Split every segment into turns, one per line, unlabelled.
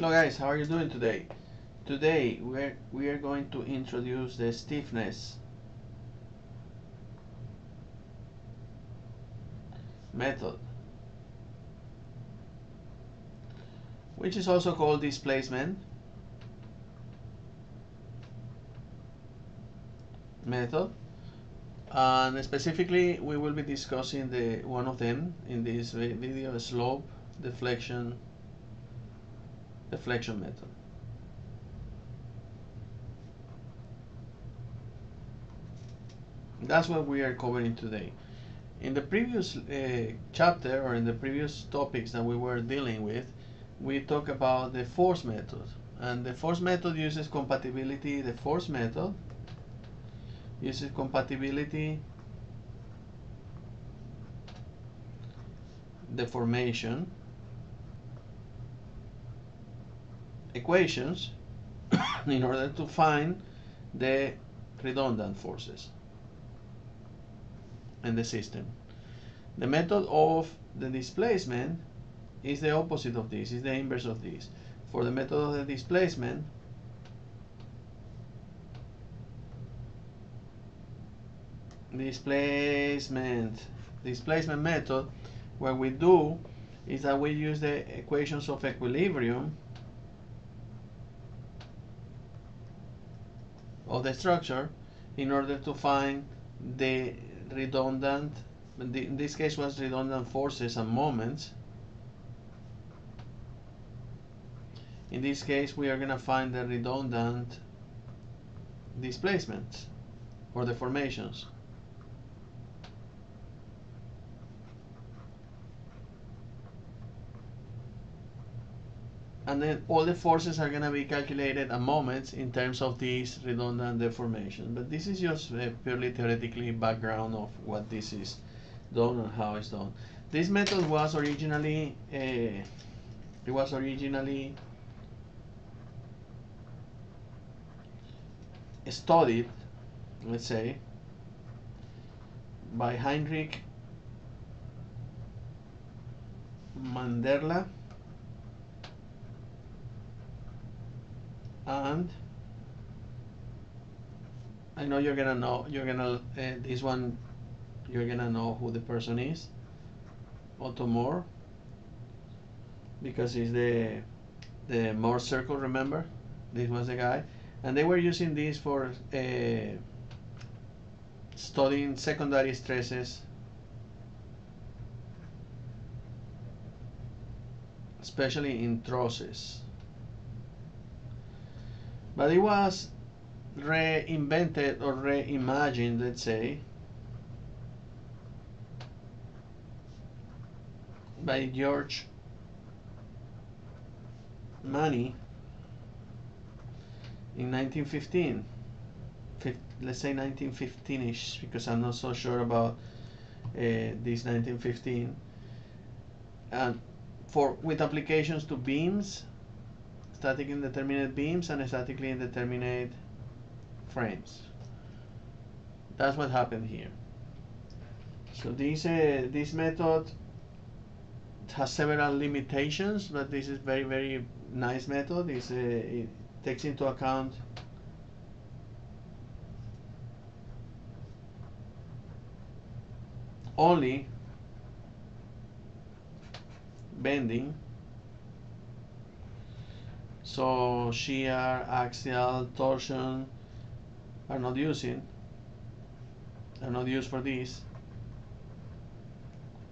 Hello guys, how are you doing today? Today we're, we are going to introduce the stiffness. Method. Which is also called displacement. Method. And specifically we will be discussing the one of them in this video slope deflection deflection method that's what we are covering today. In the previous uh, chapter or in the previous topics that we were dealing with we talked about the force method. And the force method uses compatibility the force method uses compatibility deformation equations in order to find the redundant forces in the system. The method of the displacement is the opposite of this, is the inverse of this. For the method of the displacement, displacement displacement method what we do is that we use the equations of equilibrium of the structure in order to find the redundant in this case was redundant forces and moments. In this case we are going to find the redundant displacements or deformations and then all the forces are going to be calculated at moments in terms of these redundant deformation. But this is just a purely theoretically background of what this is done and how it's done. This method was originally uh, it was originally studied, let's say, by Heinrich Manderla and I know you're gonna know you're gonna uh, this one you're gonna know who the person is Otto Mohr because he's the the Mohr circle remember? This was the guy. And they were using this for uh, studying secondary stresses especially in trusses but it was reinvented or reimagined, let's say, by George Maney in 1915. let's say 1915ish, because I'm not so sure about uh, this 1915. And for with applications to beams static indeterminate beams and statically indeterminate frames. That's what happened here. So this uh, this method has several limitations, but this is very very nice method. It's, uh, it takes into account only bending so shear, axial, torsion are not using, are not used for this.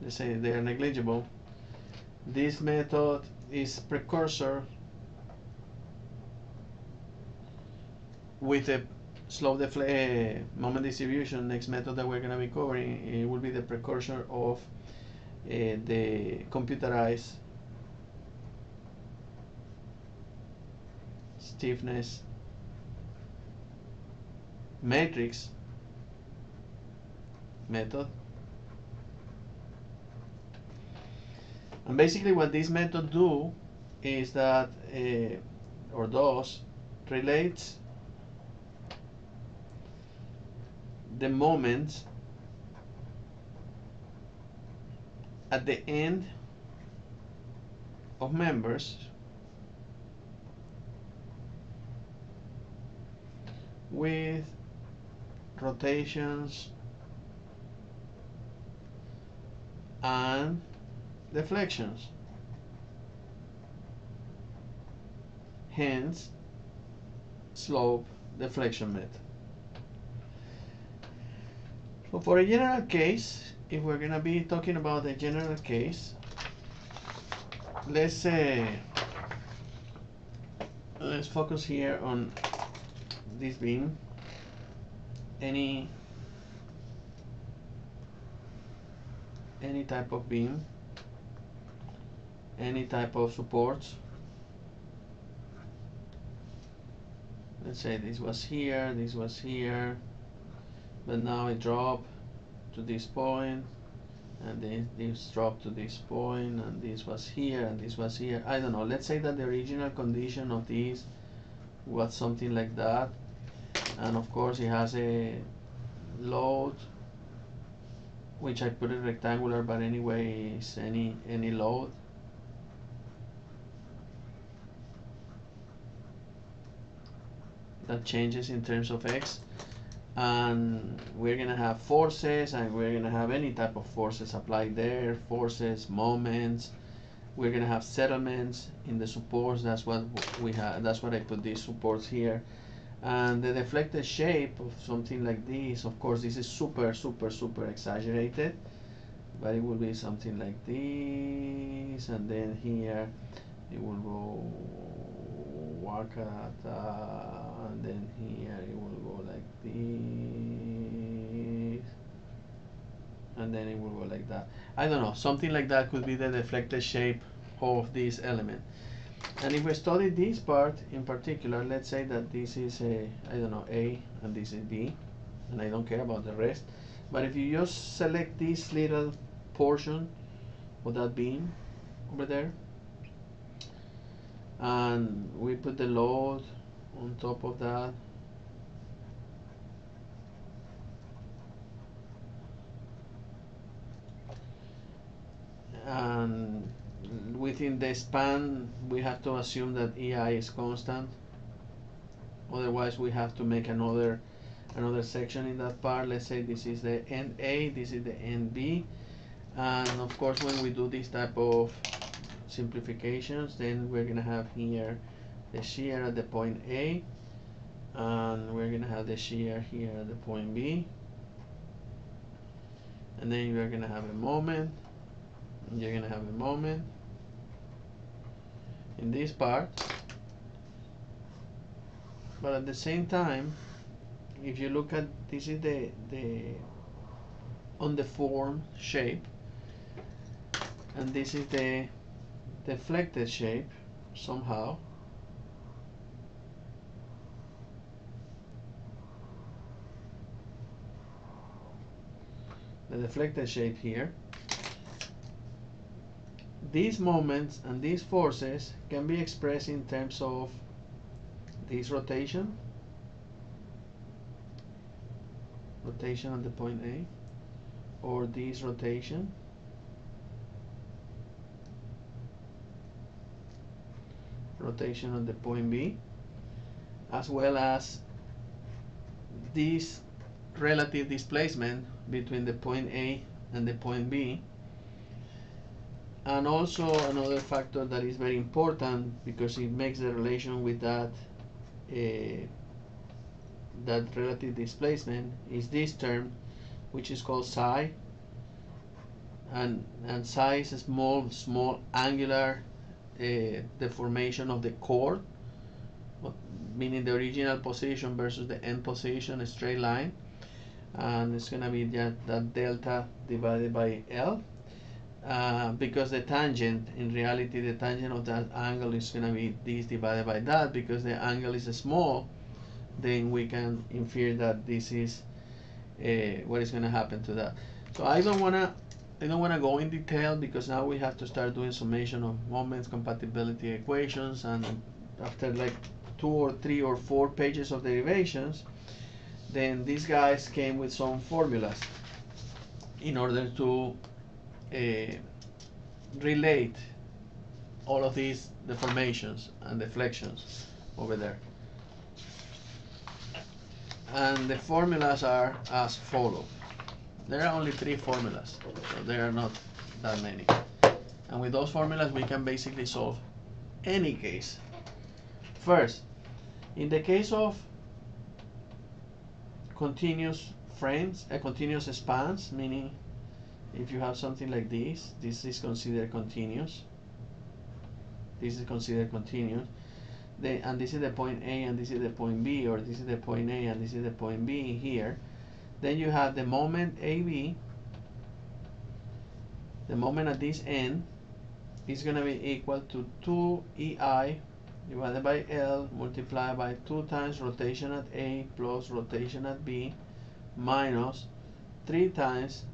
They say they are negligible. This method is precursor with a slope deflect uh, moment distribution. Next method that we're going to be covering it will be the precursor of uh, the computerized stiffness matrix method. And basically what this method do is that uh, or does relates the moment at the end of members with rotations and deflections. Hence, slope deflection method. So for a general case, if we're gonna be talking about a general case, let's say let's focus here on this beam. Any any type of beam, any type of supports. Let's say this was here, this was here, but now it dropped to this point, and then this dropped to this point, and this was here, and this was here. I don't know. Let's say that the original condition of this was something like that, and of course it has uh, a load which I put it rectangular but anyway it's any any load. That changes in terms of x. And we're gonna have forces and we're gonna have any type of forces applied there forces moments. We're gonna have settlements in the supports. That's what we have that's what I put these supports here and the deflected shape of something like this of course this is super super super exaggerated but it will be something like this and then here it will go wakata uh, and then here it will go like this and then it will go like that. I don't know something like that could be the deflected shape of this element and if we study this part in particular, let's say that this is a, I don't know, A and this is B, and I don't care about the rest. But if you just select this little portion of that beam over there, and we put the load on top of that, and within the span we have to assume that EI is constant. Otherwise we have to make another another section in that part. Let's say this is the end A this is the end B. And of course when we do this type of simplifications then we're gonna have here the shear at the point A and we're gonna have the shear here at the point B. And then we're gonna have a moment. You're gonna have a moment in this part. But at the same time if you look at this is the the on the form shape and this is the deflected shape somehow. The deflected shape here these moments and these forces can be expressed in terms of this rotation. Rotation at the point A. Or this rotation. Rotation at the point B. As well as this relative displacement between the point A and the point B and also another factor that is very important because it makes the relation with that uh, that relative displacement is this term which is called psi. And and psi is a small small angular uh, deformation of the chord meaning the original position versus the end position a straight line. And it's gonna be that, that delta divided by L uh, because the tangent, in reality, the tangent of that angle is going to be this divided by that because the angle is small, then we can infer that this is uh, what is going to happen to that. So I don't want to I don't want to go in detail because now we have to start doing summation of moments, compatibility equations, and after like two or three or four pages of derivations, then these guys came with some formulas in order to Uh, relate all of these deformations and deflections over there. and the formulas are as follow. There are only three formulas, so there are not that many. And with those formulas, we can basically solve any case. First, in the case of continuous frames, a continuous spans, meaning if you have something like this, this is considered continuous. This is considered continuous. And this is the point A and this is the point B, or this is the point A and this is the point B here. Then you have the moment AB, the moment at this end is going to be equal to 2EI divided by L multiplied by 2 times rotation at A plus rotation at B minus 3 times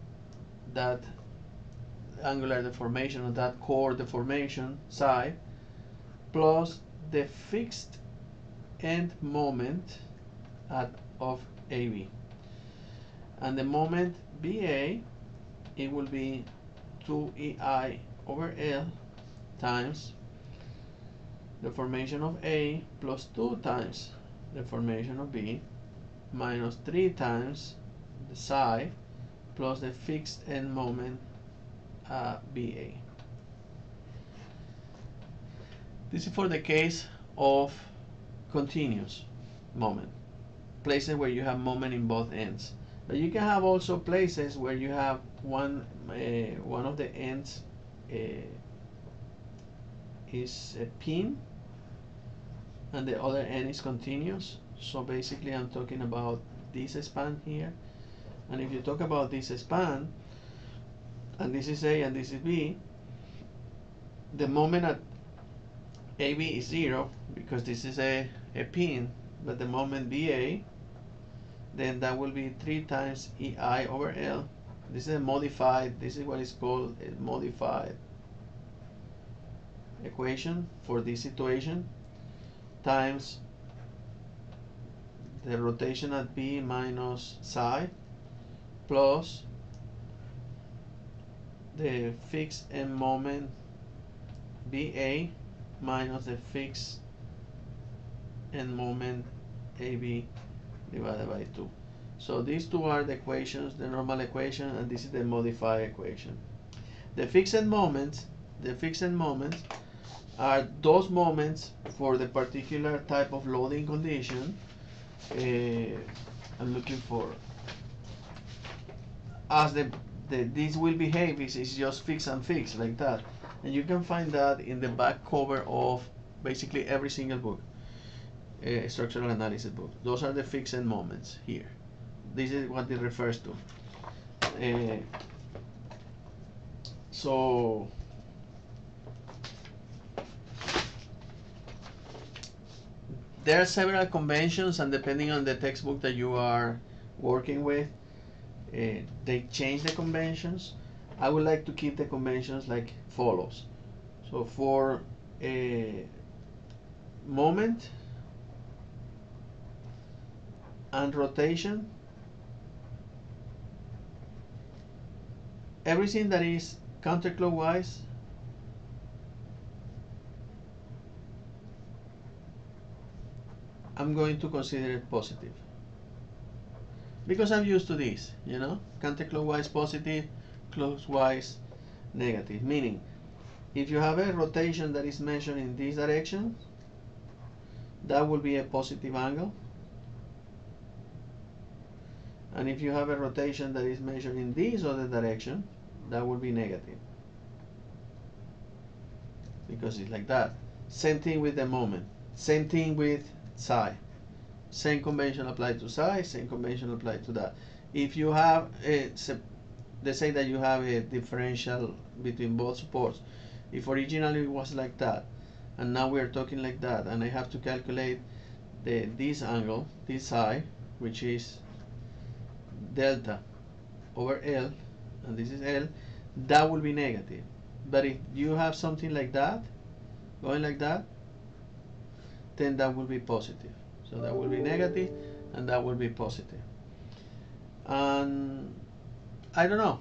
that angular deformation of that chord deformation psi plus the fixed end moment at of AB. And the moment BA, it will be 2EI over L times the formation of A plus 2 times the formation of B minus 3 times the psi plus the fixed end moment uh, BA. This is for the case of continuous moment, places where you have moment in both ends. But you can have also places where you have one uh, one of the ends uh, is a pin and the other end is continuous. So basically I'm talking about this span here. And if you talk about this span, and this is A and this is B, the moment at AB is zero because this is a, a pin, but the moment BA, then that will be 3 times EI over L. This is a modified, this is what is called a modified equation for this situation times the rotation at B minus psi plus the fixed end moment BA minus the fixed end moment AB divided by 2. So these two are the equations, the normal equation, and this is the modified equation. The fixed end moments, the fixed end moments are those moments for the particular type of loading condition. Uh, I'm looking for as the, the this will behave is, is just fix and fix like that. And you can find that in the back cover of basically every single book. Uh, structural analysis book. Those are the fixed moments here. This is what it refers to. Uh, so there are several conventions and depending on the textbook that you are working with Uh, they change the conventions I would like to keep the conventions like follows so for a moment and rotation everything that is counterclockwise I'm going to consider it positive. Because I'm used to this, you know, counterclockwise positive, clockwise negative. Meaning, if you have a rotation that is measured in this direction, that will be a positive angle. And if you have a rotation that is measured in this other direction, that will be negative. Because it's like that. Same thing with the moment. Same thing with psi. Same convention applied to psi, same convention applied to that. If you have, a, let's say that you have a differential between both supports. If originally it was like that, and now we're talking like that, and I have to calculate the this angle, this psi, which is delta over L, and this is L, that will be negative. But if you have something like that, going like that, then that will be positive. So that will be negative and that will be positive. And I don't know.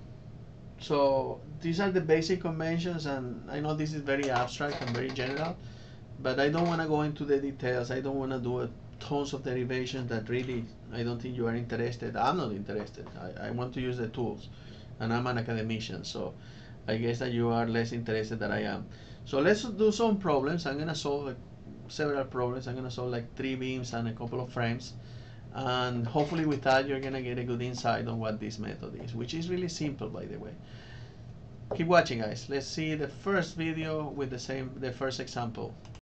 So these are the basic conventions and I know this is very abstract and very general, but I don't want to go into the details. I don't want to do a tons of derivations that really I don't think you are interested. I'm not interested. I, I want to use the tools and I'm an academician, so I guess that you are less interested than I am. So let's do some problems. I'm gonna solve like several problems. I'm gonna solve like three beams and a couple of frames. And hopefully with that you're gonna get a good insight on what this method is, which is really simple by the way. Keep watching guys. Let's see the first video with the same the first example.